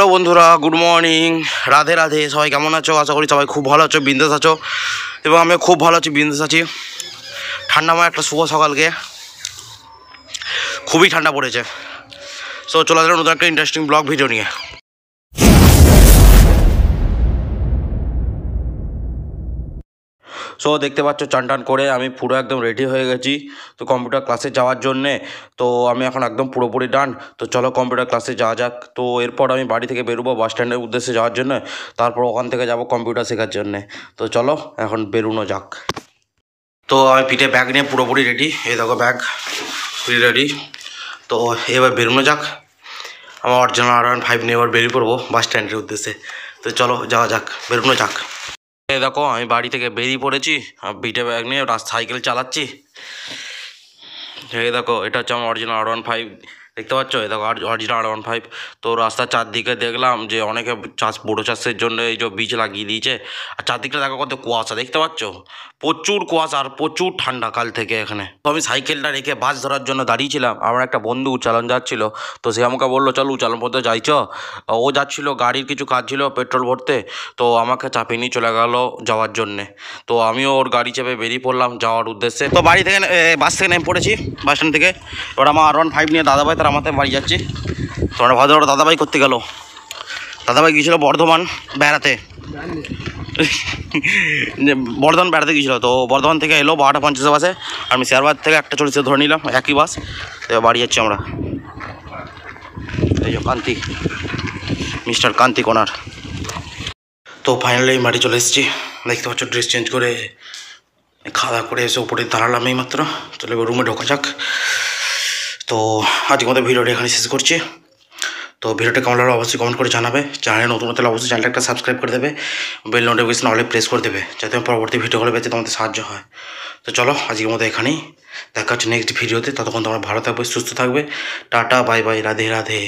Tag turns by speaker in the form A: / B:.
A: Hello বন্ধুরা good morning Radhe Radhe, সবাই কেমন আছো? আশা করি সবাই খুব ভালো আছো বিন্দাস আছো। এবং আমি খুব ভালো আছি বিন্দাস আছি। ঠান্ডা ঠান্ডাময় একটা শুভ সকালকে। খুবই ঠান্ডা পড়েছে। সো চলে আসলাম নতুন একটা ইন্টারেস্টিং ব্লগ ভিডিও নিয়ে। সো দেখতে পাচ্ছ, চান টান করে আমি পুরো একদম রেডি হয়ে গেছি। তো কম্পিউটার ক্লাসে যাওয়ার জন্যে, তো আমি এখন একদম পুরোপুরি ডান তো চলো কম্পিউটার ক্লাসে যাওয়া যাক। তো এরপর আমি বাড়ি থেকে বেরোবো বাস স্ট্যান্ডের উদ্দেশ্যে যাওয়ার জন্য। তারপর ওখান থেকে যাব কম্পিউটার শেখার জন্যে। তো চলো, এখন বেরোনো যাক। তো আমি পিঠে ব্যাগ নিয়ে পুরোপুরি রেডি এই দেখো ব্যাগ পুরি রেডি তো এবার বেরোনো যাক। আমার অরিজিনাল আর ওয়ান ফাইভ নিয়ে এবার বেরিয়ে পড়ব বাস স্ট্যান্ডের উদ্দেশ্যে। তো চলো, যাওয়া যাক। বেরোনো যাক। এই দেখো, আমি বাড়ি থেকে বেরিয়ে পড়েছি, আর বিটে ব্যাগ নিয়ে সাইকেল চালাচ্ছি। এই দেখো, এটা হচ্ছে আমার অরিজিনাল আর ওয়ান ফাইভ দেখতে পাচ্ছ? এই দেখো অরিজিনাল আর ওয়ান ফাইভ তো রাস্তার চারদিকে দেখলাম যে অনেকে চাষ বড়ো চাষের জন্য এই যে বীজ লাগিয়ে দিয়েছে। আর চারদিকটা দেখো কত কুয়াশা, দেখতে পাচ্ছ? প্রচুর কুয়াশা আর প্রচুর ঠান্ডা কাল থেকে এখানে। তো আমি সাইকেলটা রেখে বাস ধরার জন্য দাঁড়িয়েছিলাম। আমার একটা বন্ধু চালান যাচ্ছিল, তো সে আমাকে বলল, চলো চালান পথে যাইছ ও যাচ্ছিল, গাড়ির কিছু কাজ ছিল পেট্রোল ভরতে, তো আমাকে চাপিয়ে নিয়ে চলে গেল যাওয়ার জন্যে। তো আমিও ওর গাড়ি চেপে বেরিয়ে পড়লাম যাওয়ার উদ্দেশ্যে। তো বাড়ি থেকে বাস থেকে নেমে পড়েছি, বাস স্ট্যান্ড থেকে। এবার আমার আর ওয়ান ফাইভ নিয়ে দাদাভাই, তার আমাদের বাড়ি যাচ্ছি। তো আমরা ভদ্র দাদাভাই করতে গেল? দাদাভাই গিয়েছিল বর্ধমান বেড়াতে। বর্ধমান বেড়াতে গিয়েছিল তো, বর্ধমান থেকে এলো বারোটা পঞ্চাশে বাসে আমি শেয়ারবাদ থেকে একটা চল্লিশে ধরে নিলাম, একই বাস। তো বাড়ি যাচ্ছি আমরা। এই যে কান্তি, মিস্টার কান্তি কোনার। তো ফাইনালি বাড়ি চলে এসেছি। দেখতে পাচ্ছ ড্রেস চেঞ্জ করে, খাওয়া করে এসে উপরে দাঁড়ালাম এই মাত্র চলে রুমে ঢোকা যাক। তো আজকে আমাদের ভিডিওটা এখানে শেষ করছি। তো ভিডিওটা কেমন লাগল অবশ্যই কমেন্ট করে জানাবে। চ্যানেলে নতুন হলে অবশ্যই চ্যানেলটা একটা সাবস্ক্রাইব করে দেবে। বেল নোটিফিকেশন অলে প্রেস করে দেবে, যাতে পরবর্তী ভিডিওগুলো পেতে তোমাদের সাহায্য হয়। তো চলো আজকে মতো এখানেই। দেখা হচ্ছে নেক্সট ভিডিওতে। ততক্ষণ তোমরা ভালো থাকবে, সুস্থ থাকবে। Tata bye bye Radhe Radhe.